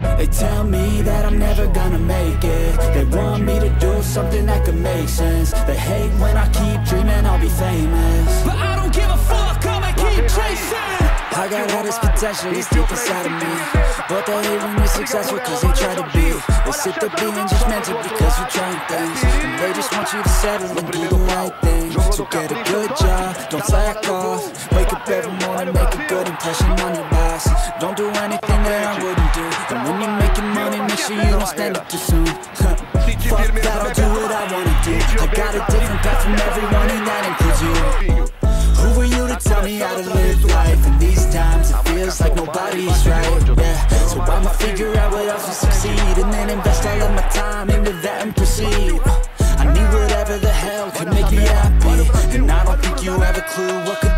They tell me that I'm never gonna make it. They want me to do something that could make sense. They hate when I keep dreaming I'll be famous. But I don't give a fuck, I'ma keep chasing. I got all this potential, it's deep inside of me. But they hate when you're successful cause they try to be. They sit there being judgmental because you're trying things. And they just want you to settle and do the right thing. So get a good job, don't slack off. Wake up every morning, make a good impression on your boss. Don't do anything that I wouldn't do And when you're making money, make sure you don't spend it too soon. Fuck that, I'll do what I wanna do. I got a different path from everyone and that includes you who are you to tell me how to live life? In these times it feels like nobody's right, yeah. So I'ma figure out what else will succeed And then invest all of my time into that and proceed. I need whatever the hell could make me happy. And I don't think you have a clue what could